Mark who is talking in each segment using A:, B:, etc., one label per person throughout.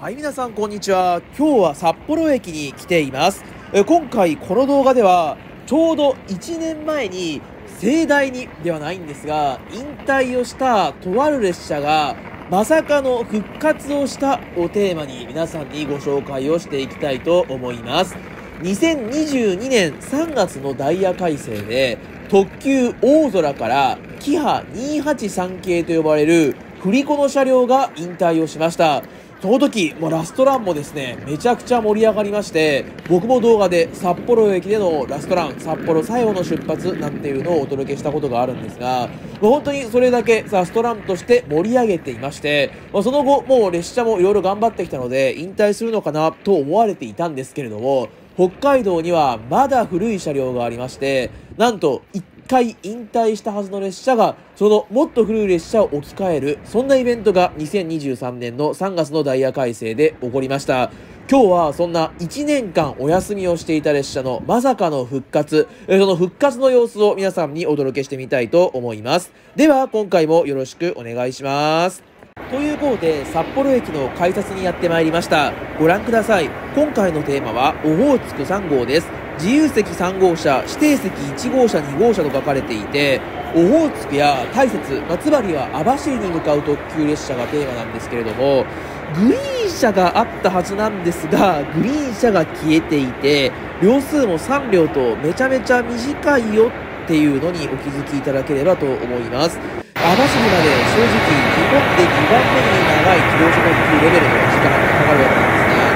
A: はい、皆さんこんにちは。今日は札幌駅に来ています。え今回この動画では、ちょうど1年前に盛大にではないんですが、引退をしたとある列車が、まさかの復活をしたをテーマに皆さんにご紹介をしていきたいと思います。2022年3月のダイヤ改正で、特急大空からキハ283系と呼ばれる振り子の車両が引退をしました。その時、もうラストランもですね、めちゃくちゃ盛り上がりまして、僕も動画で札幌駅でのラストラン、札幌最後の出発なんていうのをお届けしたことがあるんですが、もう本当にそれだけラストランとして盛り上げていまして、ま、その後、もう列車もいろいろ頑張ってきたので、引退するのかなと思われていたんですけれども、北海道にはまだ古い車両がありまして、なんと1回引退したはずの列車が、そのもっと古い列車を置き換える、そんなイベントが2023年の3月のダイヤ改正で起こりました。今日はそんな1年間お休みをしていた列車のまさかの復活、その復活の様子を皆さんにお届けしてみたいと思います。では今回もよろしくお願いします。ということで札幌駅の改札にやってまいりましたご覧ください今回のテーマはオホーツク3号です自由席3号車指定席1号車2号車と書かれていてオホーツクや大雪、まつまりは網走に向かう特急列車がテーマなんですけれどもグリーン車があったはずなんですがグリーン車が消えていて両数も3両とめちゃめちゃ短いよっていうのにお気づきいただければと思います。網走まで正直日本で2番目に長い自動車特急レベルの時間がかかるわけなんですが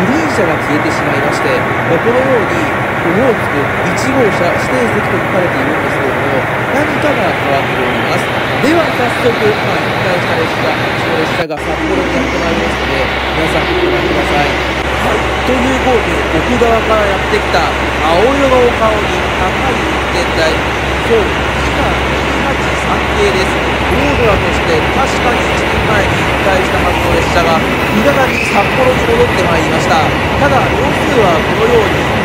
A: グリーン車が消えてしまいましてこのようにオホーツク1号車指定席と書かれているんですけれども何かが変わっておりますでは早速、まあ、引退した列車その列車が札幌にやってまいりますので皆さんご覧くださいはい、という号で奥側からやってきた青色のお顔に高い運転台そう今283系ですオードラとして確かに1年前に引退したはずの列車が再び札幌に戻ってまいりましたただ両数はこのように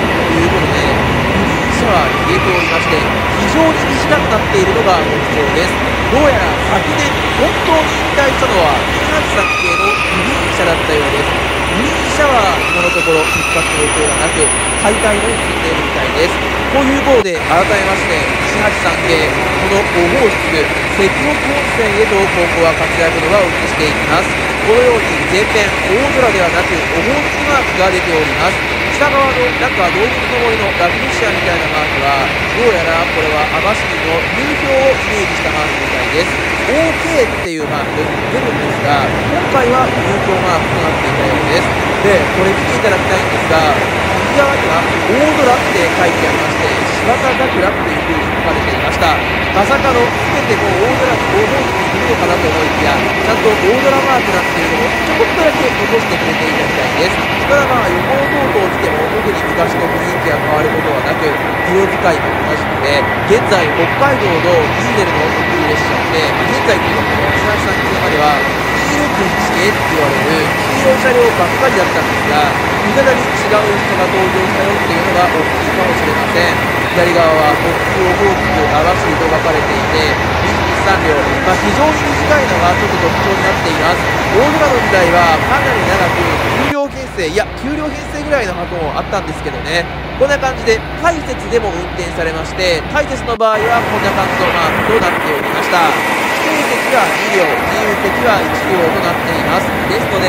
A: いうことでグリーン車は消えておりまして非常に短くなっているのが特徴です。どうやら昨年本当に引退したのは283系のグリーン車だったようです。グリーン車は今のところ復活の予定はなく解体も進んでいるみたいです。ということで改めまして183系このオホーツク石北温泉へと今後は活躍の輪を移していきます。このように前面大空ではなくオホーツクマークが出ております。下側のなんか動物の森のラグニシアみたいなマークはどうやらこれは網走の流氷をイメージしたマークみたいです。OK っていうマーク出るんですが今回は流氷マークとなっていたようです。でこれ見ていただきたいんですが右側には大空って書いてありまして柴田桜っていう風に書かれていました。まさかの全てもう大空に大きくするのかなと思いと大空マークなんていうのをちょこっとだけ残してくれていたみたいですただまあ横の等々を見ても特に昔の雰囲気が変わることはなく色使いも同じくで現在北海道のディーゼルの特急列車で現在というかこの東3系までは黄色く地形って言われる黄色い車両ばっかりだったんですがいまだに違う人が登場したよっていうのが大きいかもしれません左側は特急を大きく網走と書かれていて3秒、まあ、非常に短いのがちょっと特徴になっています。大空の時代はかなり長く9両編成いや給料編成ぐらいの箱もあったんですけどね。こんな感じで大雪でも運転されまして大雪の場合はこんな感じのマークとなっておりました。指定席は2両自由席は1両となっています。ですので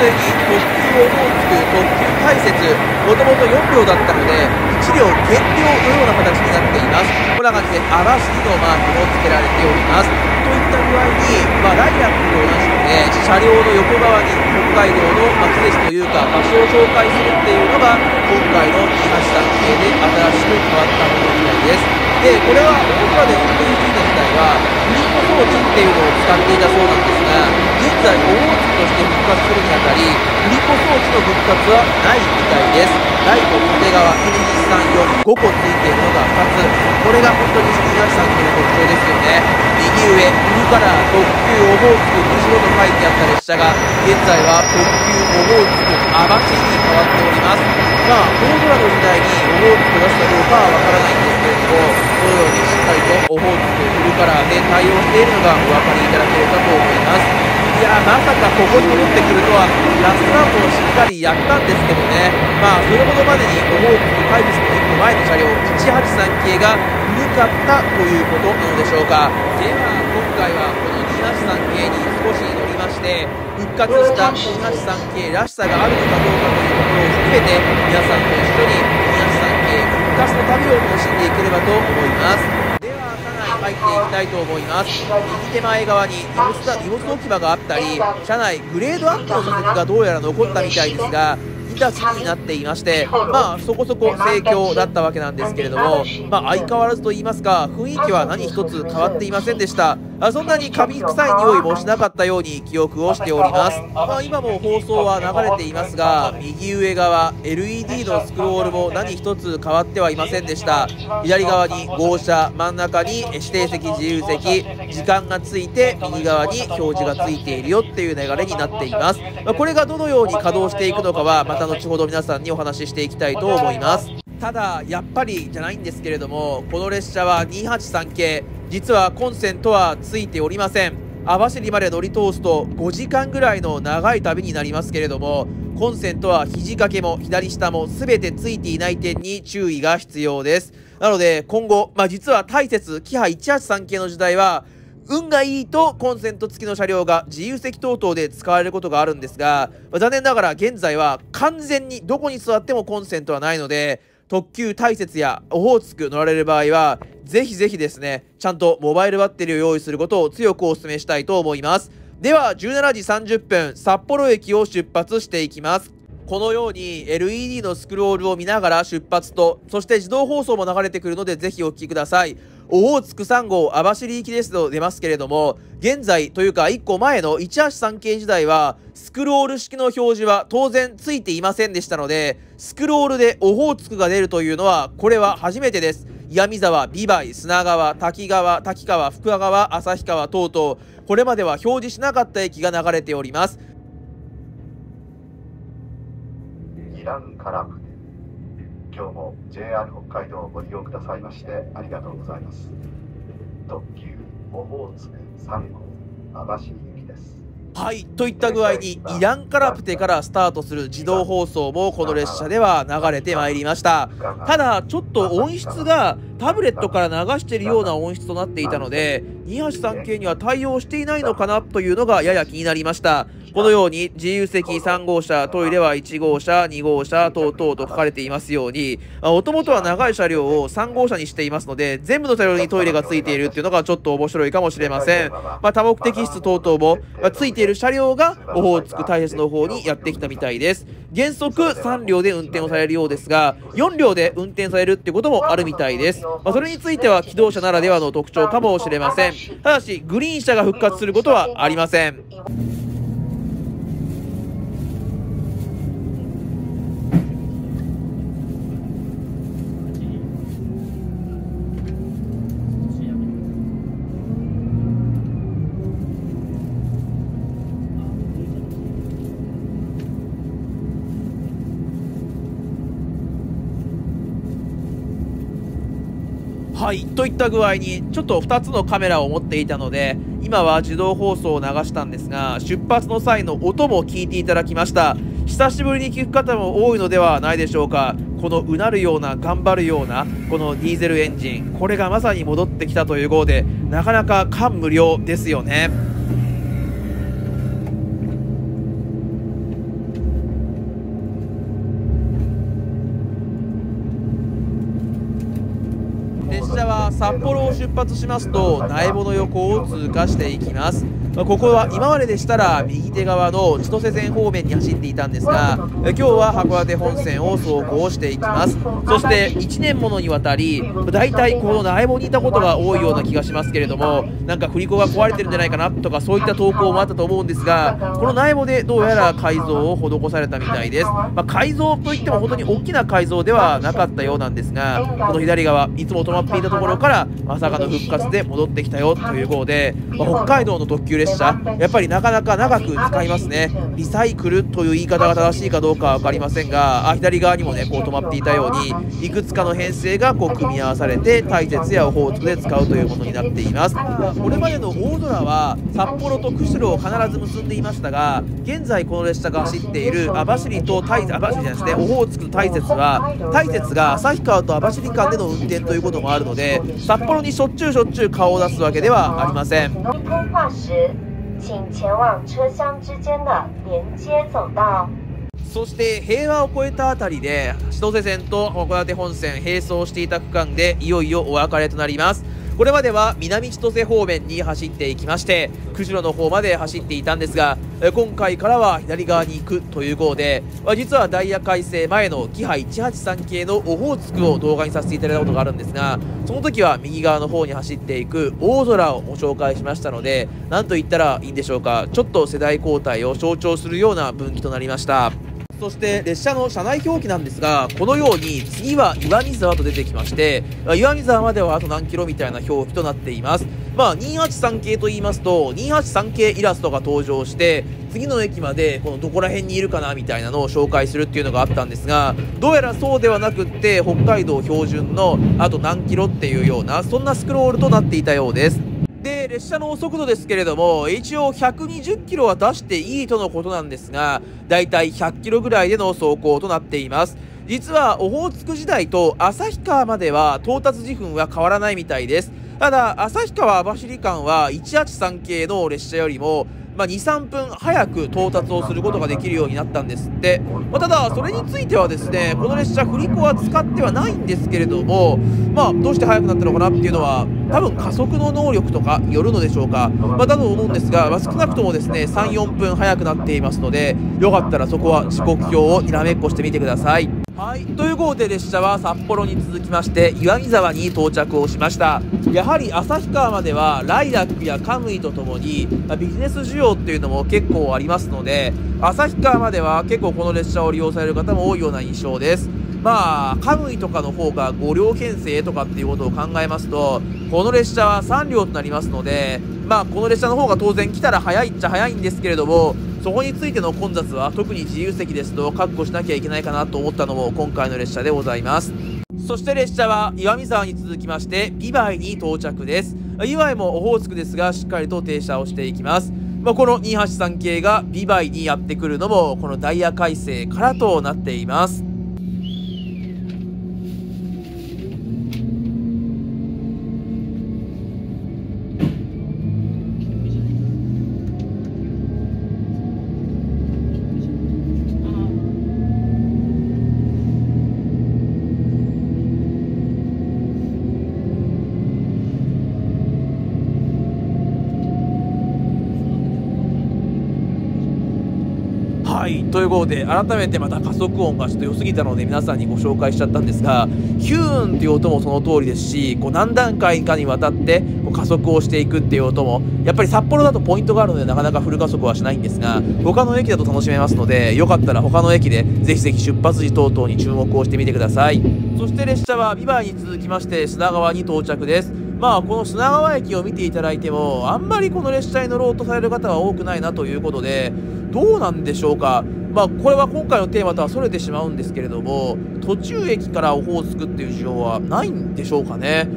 A: 純粋に特急を大きく特急大雪もともと4両だったので1両減量のような形になっています。こんな感じで網走のマークも付けられております。といった具合に、まあ、ライラックと同じくね車両の横側に北海道の、まあ、季節というか場所を紹介するっていうのが今回の283系で新しく変わったものみたいです。でこれは僕らで運転していた時代はフリップ装置っていうのを使っていたそうなんですが現在オホーツとして復活するにあたりフリップ装置の復活はないみたいですライト縦側1234 5個ついているのが2つ。これが本当に東3系の特徴ですよね。右上右から特急オホーツク後ろと書いてあった列車が現在は特急オホーツク網走に変わっております。まあ大空の時代にオホーツク出したどうかはわからないんですけれどものようにしっかりとオホーツクフルカラーで対応しているのがお分かりいただけるかと思います。いやまさかここに戻ってくるとは。ラストランもしっかりやったんですけどね。まあそれほどまでに思うタイプスの一個前の車両183系が古かったということなのでしょうか。では今回はこの283系に少し乗りまして復活した283系らしさがあるのかどうかというころを含めて皆さんと一緒に昔の旅を楽しんでいければと思います。では車内入っていきたいと思います。右手前側に荷物荷物置き場があったり車内グレードアップの座席がどうやら残ったみたいですがになっていまして、まあ、そこそこ盛況だったわけなんですけれども、まあ、相変わらずと言いますか、雰囲気は何一つ変わっていませんでした。あそんなにカビ臭い匂いもしなかったように記憶をしております。まあ、今も放送は流れていますが、右上側、LED のスクロールも何一つ変わってはいませんでした。左側に号車、真ん中に指定席、自由席、時間がついて右側に表示がついているよっていう流れになっています。まあ、これがどのように稼働していくのかは、また後ほど皆さんにお話ししていきたいと思います。ただ、やっぱりじゃないんですけれども、この列車は283系、実はコンセントはついておりません網走まで乗り通すと5時間ぐらいの長い旅になりますけれどもコンセントは肘掛けも左下も全てついていない点に注意が必要ですなので今後、まあ、実は大切キハ183系の時代は運がいいとコンセント付きの車両が自由席等々で使われることがあるんですが、まあ、残念ながら現在は完全にどこに座ってもコンセントはないので特急大雪やオホーツク乗られる場合は、ぜひぜひですね、ちゃんとモバイルバッテリーを用意することを強くお勧めしたいと思います。では、17時30分、札幌駅を出発していきます。このように LED のスクロールを見ながら出発と、そして自動放送も流れてくるのでぜひお聴きください。オホーツク3号網走行きですと出ますけれども、現在というか1個前の183系時代は、スクロール式の表示は当然ついていませんでしたので、スクロールでオホーツクが出るというのは、これは初めてです。闇沢、美唄、砂川、滝川、滝川、福川、旭川等々、これまでは表示しなかった駅が流れております。
B: イランカラム今日も JR 北海道をご利用くださいましてありがとうございます。特急オホーツク3号網走行きです。
A: はいといった具合にイランカラプテからスタートする自動放送もこの列車では流れてまいりました。ただちょっと音質がタブレットから流しているような音質となっていたので283系には対応していないのかなというのがやや気になりましたこのように自由席3号車、トイレは1号車、2号車等々と書かれていますように、もともとは長い車両を3号車にしていますので、全部の車両にトイレがついているっていうのがちょっと面白いかもしれません。まあ、多目的室等々も、まあ、ついている車両がオホーツク大雪の方にやってきたみたいです。原則3両で運転をされるようですが、4両で運転されるってこともあるみたいです。まあ、それについては機動車ならではの特徴かもしれません。ただし、グリーン車が復活することはありません。いといった具合にちょっと2つのカメラを持っていたので今は自動放送を流したんですが出発の際の音も聞いていただきました。久しぶりに聞く方も多いのではないでしょうか。このうなるような頑張るようなこのディーゼルエンジンこれがまさに戻ってきたという号でなかなか感無量ですよね。札幌を出発しますと苗穂の横を通過していきます。まあ、ここは今まででしたら右手側の千歳線方面に走っていたんですが今日は函館本線を走行していきます。そして1年ものにわたり大体この苗穂にいたことが多いような気がしますけれどもなんか振り子が壊れてるんじゃないかなとかそういった投稿もあったと思うんですがこの苗穂でどうやら改造を施されたみたいです、まあ、改造といっても本当に大きな改造ではなかったようなんですがこの左側いつも止まっていたところからまさかの復活で戻ってきたよという号で、まあ、北海道の特急列車やっぱりなかなか長く使いますね。リサイクルという言い方が正しいかどうかは分かりませんがあ左側にもねこう止まっていたようにいくつかの編成がこう組み合わされて大雪やオホーツクで使うというものになっています。これまでの大空は札幌と釧路を必ず結んでいましたが現在この列車が走っている網走と大網走じゃないですねオホーツクと大雪は大雪が旭川と網走間での運転ということもあるので札幌にしょっちゅうしょっちゅう顔を出すわけではありません。
C: 话时，请前往车厢之间的连接走道。
A: そして平和を越えたあたりで千歳線と函館本線並走していた区間でいよいよお別れとなりますこれまでは南千歳方面に走っていきまして釧路の方まで走っていたんですが今回からは左側に行くという号で実はダイヤ改正前のキハ183系のオホーツクを動画にさせていただいたことがあるんですがその時は右側の方に走っていく大空をご紹介しましたので何と言ったらいいんでしょうか。ちょっと世代交代を象徴するような分岐となりました。そして列車の車内表記なんですがこのように次は岩見沢と出てきまして岩見沢まではあと何キロみたいな表記となっています。まあ283系と言いますと283系イラストが登場して次の駅までこのどこら辺にいるかなみたいなのを紹介するっていうのがあったんですがどうやらそうではなくって北海道標準のあと何キロっていうようなそんなスクロールとなっていたようです。で列車の速度ですけれども一応120キロは出していいとのことなんですがだいたい100キロぐらいでの走行となっています。実はオホーツク時代と旭川までは到達時分は変わらないみたいです。ただ旭川網走間は183系の列車よりもまあ、23分早く到達をすることができるようになったんですって、まあ、ただそれについてはですねこの列車振り子は使ってはないんですけれども、まあ、どうして速くなったのかなっていうのは多分加速の能力とかよるのでしょうか、まあ、だと思うんですが、まあ、少なくともですね34分早くなっていますのでよかったらそこは時刻表をにらめっこしてみてください。はい、ということで列車は札幌に続きまして岩見沢に到着をしました。やはり旭川まではライラックやカムイとともにまビジネス需要っていうのも結構ありますので旭川までは結構この列車を利用される方も多いような印象です。まあカムイとかの方が5両編成とかっていうことを考えますとこの列車は3両となりますのでまあこの列車の方が当然来たら早いっちゃ早いんですけれどもそこについての混雑は特に自由席ですと確保しなきゃいけないかなと思ったのも今回の列車でございます。そして列車は岩見沢に続きまして美唄に到着です。岩井もオホーツクですがしっかりと停車をしていきます。まあ、この283系が美唄にやってくるのもこのダイヤ改正からとなっています。はいということで改めてまた加速音がちょっと良すぎたので皆さんにご紹介しちゃったんですがヒューンっていう音もその通りですしこう何段階かにわたってこう加速をしていくっていう音もやっぱり札幌だとポイントがあるのでなかなかフル加速はしないんですが他の駅だと楽しめますのでよかったら他の駅でぜひぜひ出発時等々に注目をしてみてください。そして列車は美唄に続きまして砂川に到着です。まあこの砂川駅を見ていただいてもあんまりこの列車に乗ろうとされる方は多くないなということでどうなんでしょうか。まあこれは今回のテーマとはそれてしまうんですけれども途中駅からオホーツクっていう需要はないんでしょうかね。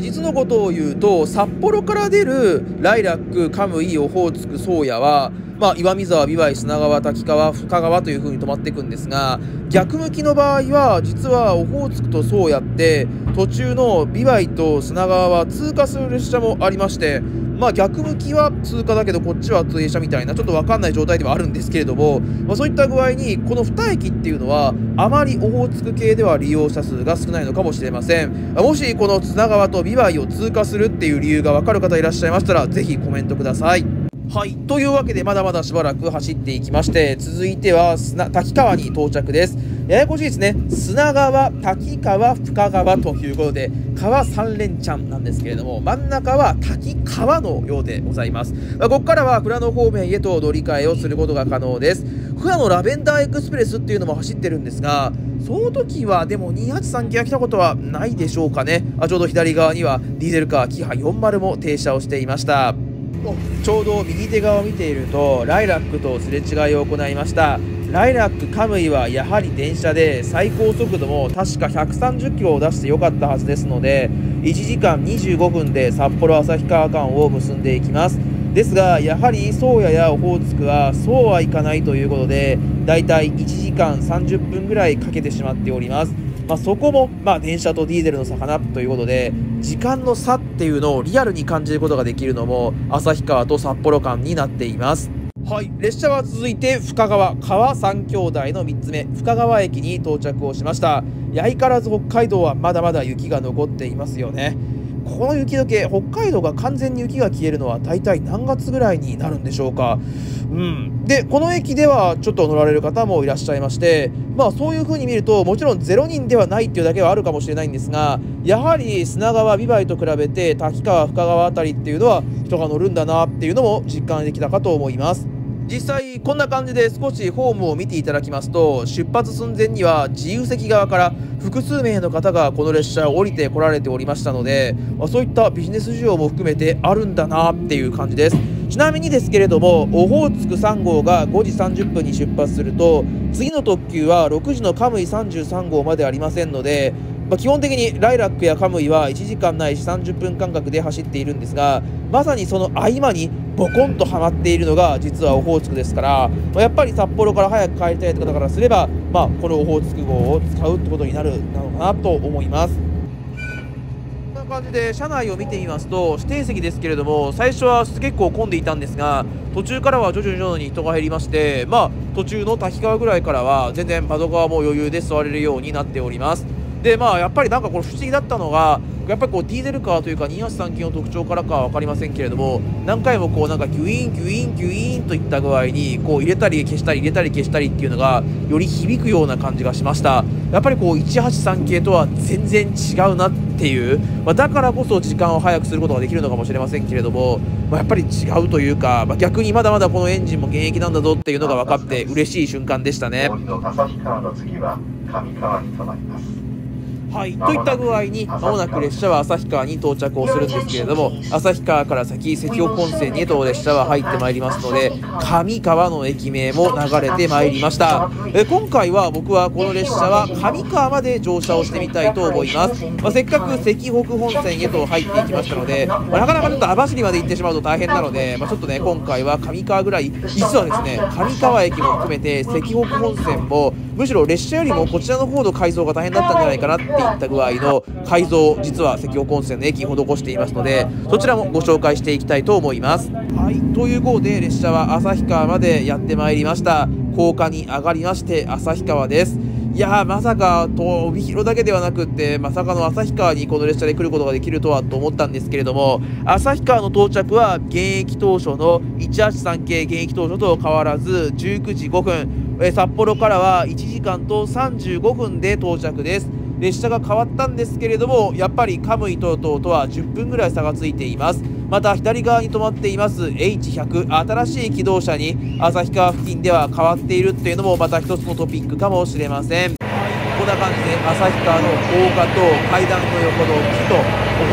A: 実のことを言うと札幌から出るライラックカムイオホーツク宗谷はまあ、岩見沢、美唄、砂川、滝川、深川という風に止まっていくんですが逆向きの場合は実はオホーツクと宗谷って途中の美唄と砂川は通過する列車もありましてまあ逆向きは通過だけどこっちは停車みたいなちょっと分かんない状態ではあるんですけれども、まあ、そういった具合にこの2駅っていうのはあまりオホーツク系では利用者数が少ないのかもしれませんもしこの砂川と美唄を通過するっていう理由が分かる方いらっしゃいましたらぜひコメントくださいはい。というわけで、まだまだしばらく走っていきまして、続いては砂、滝川に到着です。ややこしいですね。砂川、滝川、深川ということで、川三連チャンなんですけれども、真ん中は滝川のようでございます。まあここからは富良野方面へと乗り換えをすることが可能です。富良野ラベンダーエクスプレスっていうのも走ってるんですが、その時はでも283系が来たことはないでしょうかね。あちょうど左側にはディーゼルカーキハ40も停車をしていました。ちょうど右手側を見ているとライラックとすれ違いを行いましたライラックカムイはやはり電車で最高速度も確か130キロを出してよかったはずですので1時間25分で札幌旭川間を結んでいきます。ですがやはり宗谷やオホーツクはそうはいかないということでだいたい1時間30分ぐらいかけてしまっております。まあ、そこも、まあ、電車とディーゼルの差かなということで時間の差っていうのをリアルに感じることができるのも旭川と札幌間になっています。はい。列車は続いて深川川三兄弟の3つ目。深川駅に到着をしました。相変わらず北海道はまだまだ雪が残っていますよね。この雪解け北海道が完全に雪が消えるのは大体何月ぐらいになるんでしょうか。うん。でこの駅ではちょっと乗られる方もいらっしゃいましてまあそういう風に見るともちろん0人ではないっていうだけはあるかもしれないんですがやはり砂川美唄と比べて滝川深川辺りっていうのは人が乗るんだなっていうのも実感できたかと思います。実際こんな感じで少しホームを見ていただきますと出発寸前には自由席側から複数名の方がこの列車を降りてこられておりましたので、まそういったビジネス需要も含めてあるんだなっていう感じです。ちなみにですけれどもオホーツク3号が5時30分に出発すると次の特急は6時のカムイ33号までありませんのでまあ、基本的にライラックやカムイは1時間ないし30分間隔で走っているんですがまさにその合間にボコンとはまっているのが実はオホーツクですから、まあ、やっぱり札幌から早く帰りたい方からすれば、まあ、このオホーツク号を使うってことになるなのかなと思います。こんな感じで車内を見てみますと指定席ですけれども最初は結構混んでいたんですが途中からは徐々に徐々に人が減りましてまあ途中の滝川ぐらいからは全然窓側も余裕で座れるようになっております。でまあやっぱりなんかこれ不思議だったのがやっぱりこうディーゼルカーというか2839の特徴からかは分かりませんけれども何回もこうなんかギュインギュインギュインといった具合にこう入れたり消したり入れたり消したりっていうのがより響くような感じがしましたやっぱりこう183系とは全然違うなっていう、まあ、だからこそ時間を早くすることができるのかもしれませんけれども、まあ、やっぱり違うというか、まあ、逆にまだまだこのエンジンも現役なんだぞっていうのが分かって嬉しい瞬間でしたね。
B: 上川に停まります
A: はい、といった具合にまもなく列車は旭川に到着をするんですけれども旭川から先関尾本線へと列車は入ってまいりますので上川の駅名も流れてまいりました。え今回は僕はこの列車は上川まで乗車をしてみたいと思います、まあ、せっかく関北本線へと入っていきましたので、まあ、なかなかちょっと網走まで行ってしまうと大変なので、まあ、ちょっとね今回は上川ぐらい実はですね上川駅も含めて関北本線もむしろ列車よりもこちらの方の改造が大変だったんじゃないかなっていった具合の改造実は関尾本線の駅に施していますのでそちらもご紹介していきたいと思います。はいということで列車は旭川までやってまいりました。高架に上がりまして旭川です。いやまさか帯広だけではなくってまさかの旭川にこの列車で来ることができるとはと思ったんですけれども旭川の到着は現役当初の183系現役当初と変わらず19時5分。え札幌からは1時間と35分で到着です。列車が変わったんですけれどもやっぱりカムイ等々とは10分ぐらい差がついています。また左側に止まっています H100 新しい機動車に旭川付近では変わっているっていうのもまた一つのトピックかもしれません。こんな感じで旭川の高架と階段の横の木とオホ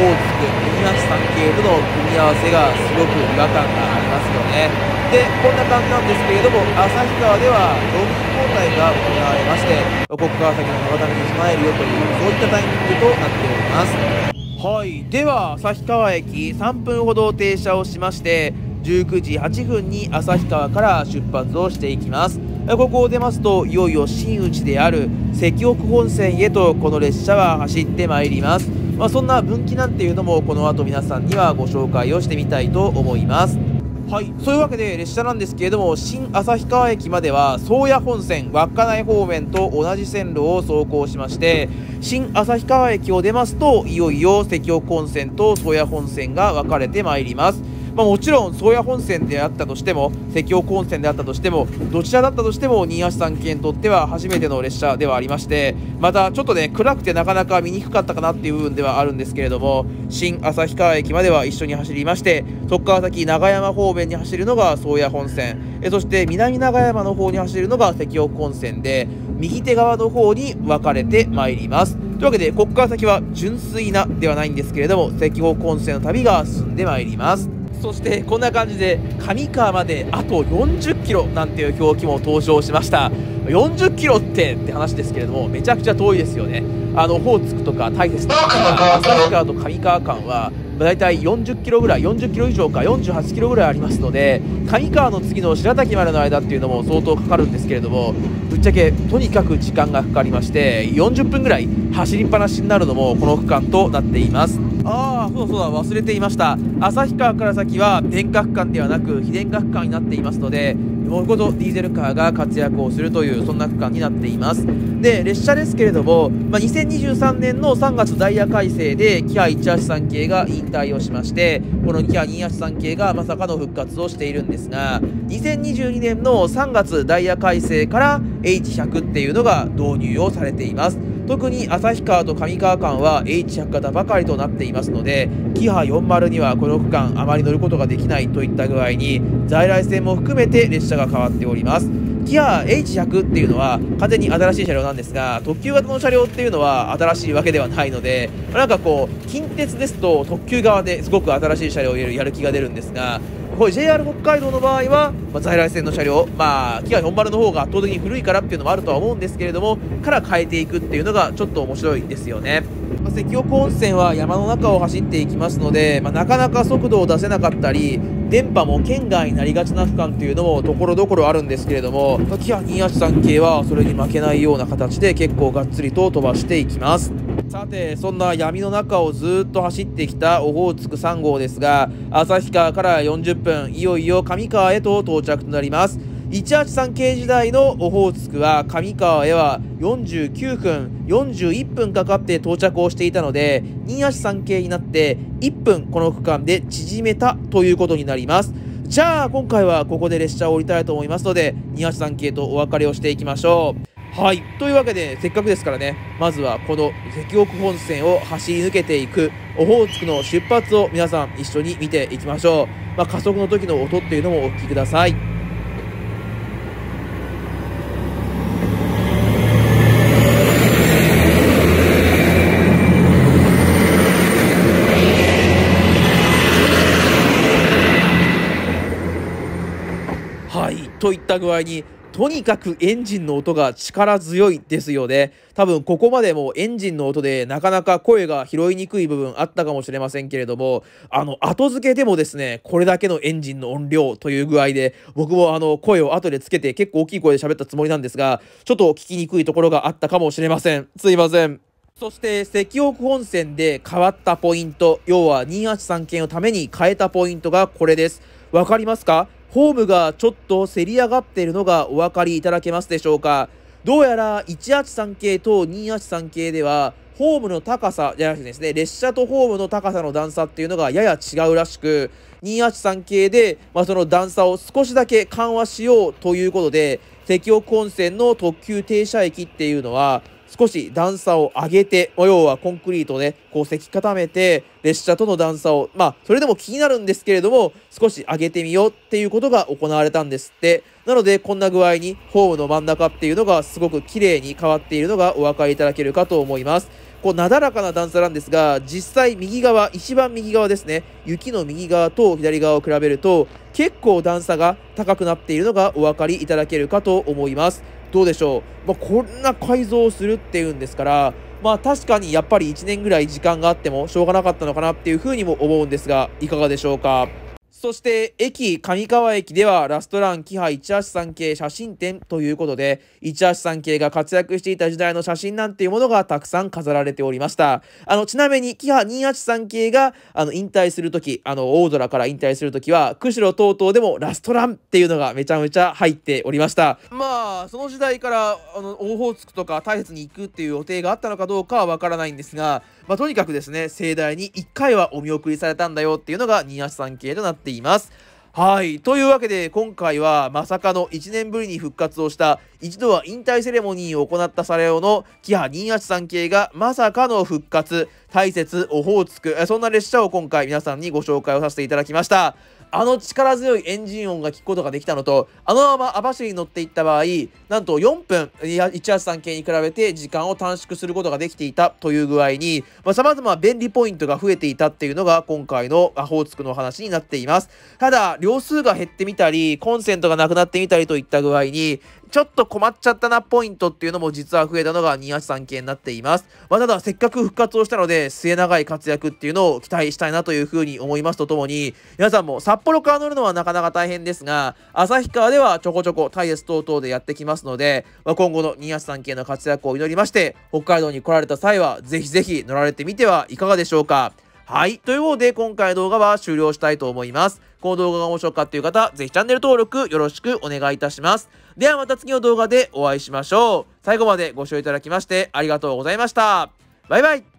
A: ーツク283系との組み合わせがすごく違和感がますよね。でこんな感じなんですけれども旭川では道民交代が行われまして国川崎の長旅に備えるよというそういったタイミングとなっております。はい。では旭川駅3分ほど停車をしまして19時8分に旭川から出発をしていきます。ここを出ますといよいよ真打である関北本線へとこの列車は走ってまいります、まあ、そんな分岐なんていうのもこの後皆さんにはご紹介をしてみたいと思います。はい。そういうわけで列車なんですけれども新旭川駅までは宗谷本線稚内方面と同じ線路を走行しまして新旭川駅を出ますといよいよ関北本線と宗谷本線が分かれてまいります。まあ、もちろん宗谷本線であったとしても関尾本線であったとしてもどちらだったとしても新橋3系にとっては初めての列車ではありましてまたちょっとね暗くてなかなか見にくかったかなっていう部分ではあるんですけれども新旭川駅までは一緒に走りましてそこから先長山方面に走るのが宗谷本線。えそして南長山の方に走るのが関尾本線で右手側の方に分かれてまいります。というわけでここから先は純粋なではないんですけれども関尾本線の旅が進んでまいります。そしてこんな感じで上川まであと40キロなんていう表記も登場しました。40キロってって話ですけれどもめちゃくちゃ遠いですよね。あのオホーツクとか大雪とか旭川と上川間はだいたい40キロぐらい40キロ以上か48キロぐらいありますので上川の次の白滝までの間っていうのも相当かかるんですけれどもぶっちゃけとにかく時間がかかりまして40分ぐらい走りっぱなしになるのもこの区間となっていますああそうそうだ忘れていました。旭川から先は電化区間ではなく非電化区間になっていますのでもうほどディーゼルカーが活躍をするというそんな区間になっています。で列車ですけれども、まあ、2023年の3月ダイヤ改正でキハ183系が引退をしましてこのキハ283系がまさかの復活をしているんですが2022年の3月ダイヤ改正から H100 っていうのが導入をされています。特に旭川と上川間は H100 型ばかりとなっていますのでキハ40にはこの区間あまり乗ることができないといった具合に在来線も含めて列車が変わっております。キハ H100 っていうのは完全に新しい車両なんですが特急型の車両っていうのは新しいわけではないのでなんかこう近鉄ですと特急側ですごく新しい車両をやる気が出るんですが JR 北海道の場合は、まあ、在来線の車両、まあ、キハ本丸の方が圧倒的に古いからっていうのもあるとは思うんですけれども、から変えていくっていうのがちょっと面白いですよね。まあ、関奥温泉は山の中を走っていきますので、まあ、なかなか速度を出せなかったり、電波も県外になりがちな区間っていうのもところどころあるんですけれども、まあ、キハ283系はそれに負けないような形で結構がっつりと飛ばしていきます。さてそんな闇の中をずっと走ってきたオホーツク3号ですが旭川から40分いよいよ上川へと到着となります183系時代のオホーツクは上川へは49分41分かかって到着をしていたので283系になって1分この区間で縮めたということになります。じゃあ今回はここで列車を降りたいと思いますので283系とお別れをしていきましょう。はい。というわけでせっかくですからねまずはこの関奥本線を走り抜けていくオホーツクの出発を皆さん一緒に見ていきましょう、まあ、加速の時の音っていうのもお聞きくださいはいといった具合にとにかくエンジンの音が力強いですよね。多分ここまでもエンジンの音でなかなか声が拾いにくい部分あったかもしれませんけれども、あの後付けでもですね、これだけのエンジンの音量という具合で、僕もあの声を後でつけて結構大きい声で喋ったつもりなんですが、ちょっと聞きにくいところがあったかもしれません。すいません。そして関北本線で変わったポイント、要は283系のために変えたポイントがこれです。わかりますか？ホームがちょっとせり上がっているのがお分かりいただけますでしょうか？どうやら183系と283系ではホームの高さじゃなくてですね列車とホームの高さの段差っていうのがやや違うらしく283系で、まあ、その段差を少しだけ緩和しようということで関奥本線の特急停車駅っていうのは少し段差を上げて、要はコンクリートでこうせき固めて、列車との段差を、まあ、それでも気になるんですけれども、少し上げてみようっていうことが行われたんですって。なので、こんな具合にホームの真ん中っていうのがすごく綺麗に変わっているのがお分かりいただけるかと思います。こうなだらかな段差なんですが実際右側一番右側ですね雪の右側と左側を比べると結構段差が高くなっているのがお分かりいただけるかと思いますどうでしょう、まあ、こんな改造をするっていうんですから、まあ確かにやっぱり1年ぐらい時間があってもしょうがなかったのかなっていうふうにも思うんですが、いかがでしょうか？そして駅上川駅ではラストランキハ183系写真展ということで183系が活躍していた時代の写真なんていうものがたくさん飾られておりました。あのちなみにキハ283系があの引退する時あの大空から引退する時は釧路等々でもラストランっていうのがめちゃめちゃ入っておりました。まあその時代からあのオホーツクとか大雪に行くっていう予定があったのかどうかはわからないんですがまあ、とにかくですね、盛大に1回はお見送りされたんだよっていうのが283系となってています。はい。というわけで、今回はまさかの1年ぶりに復活をした一度は引退セレモニーを行ったサレオのキハ283系がまさかの復活、大切、オホーツク、そんな列車を今回皆さんにご紹介をさせていただきました。あの力強いエンジン音が聞くことができたのと、あのまま網走に乗っていった場合、なんと4分、183系に比べて時間を短縮することができていたという具合に、まあ、様々便利ポイントが増えていたっていうのが今回のアホーツクの話になっています。ただ、量数が減ってみたり、コンセントがなくなってみたりといった具合に、ちょっと困っちゃったなポイントっていうのも実は増えたのが283系になっています。まあ、ただ、せっかく復活をしたので、末長い活躍っていうのを期待したいなというふうに思いますとともに、皆さんも札幌から乗るのはなかなか大変ですが、旭川ではちょこちょこタイエス等々でやってきますので、まあ、今後の283系の活躍を祈りまして、北海道に来られた際は、ぜひぜひ乗られてみてはいかがでしょうか。はい。ということで、今回の動画は終了したいと思います。この動画が面白かったという方、ぜひチャンネル登録よろしくお願いいたします。ではまた次の動画でお会いしましょう。最後までご視聴いただきましてありがとうございました。バイバイ